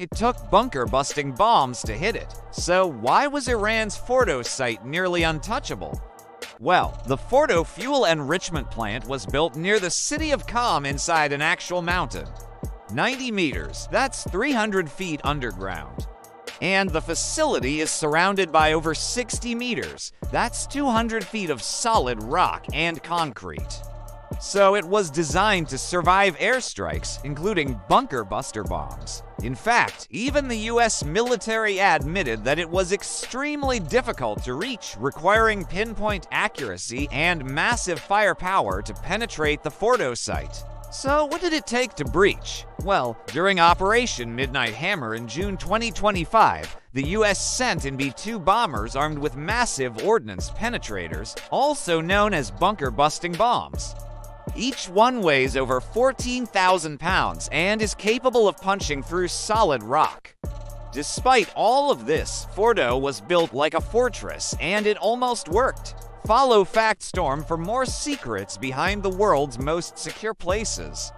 It took bunker-busting bombs to hit it. So why was Iran's Fordow site nearly untouchable? Well, the Fordow fuel enrichment plant was built near the city of Qom inside an actual mountain. 90 meters, that's 300 feet underground. And the facility is surrounded by over 60 meters, that's 200 feet of solid rock and concrete. So it was designed to survive airstrikes, including bunker buster bombs. In fact, even the US military admitted that it was extremely difficult to reach, requiring pinpoint accuracy and massive firepower to penetrate the Fordow site. So, what did it take to breach? Well, during Operation Midnight Hammer in June 2025, the US sent in B-2 bombers armed with massive ordnance penetrators, also known as bunker busting bombs. Each one weighs over 14,000 pounds and is capable of punching through solid rock. Despite all of this, Fordow was built like a fortress and it almost worked. Follow Factstorm for more secrets behind the world's most secure places.